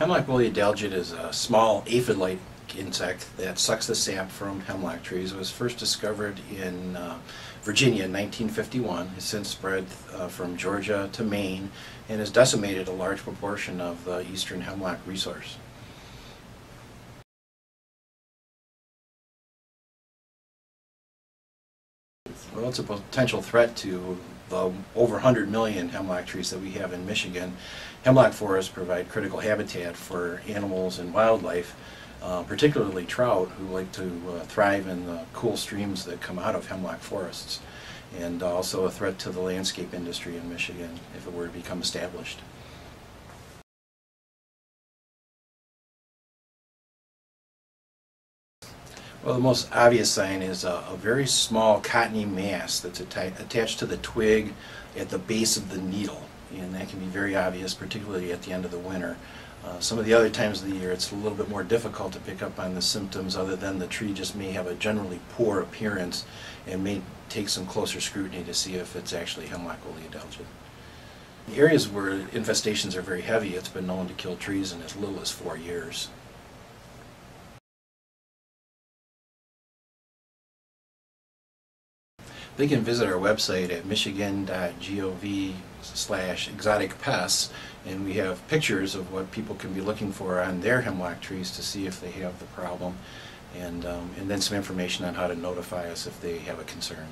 Hemlock woolly adelgid is a small aphid-like insect that sucks the sap from hemlock trees. It was first discovered in uh, Virginia in 1951. Has since spread uh, from Georgia to Maine and has decimated a large proportion of the eastern hemlock resource. Well, it's a potential threat to the over 100 million hemlock trees that we have in Michigan. Hemlock forests provide critical habitat for animals and wildlife, uh, particularly trout who like to uh, thrive in the cool streams that come out of hemlock forests, and also a threat to the landscape industry in Michigan if it were to become established. Well, the most obvious sign is a, a very small cottony mass that's atta attached to the twig at the base of the needle. And that can be very obvious, particularly at the end of the winter. Uh, some of the other times of the year, it's a little bit more difficult to pick up on the symptoms other than the tree just may have a generally poor appearance and may take some closer scrutiny to see if it's actually hemlock adelgid. In areas where infestations are very heavy, it's been known to kill trees in as little as four years. They can visit our website at michigan.gov slash exotic pests and we have pictures of what people can be looking for on their hemlock trees to see if they have the problem and, um, and then some information on how to notify us if they have a concern.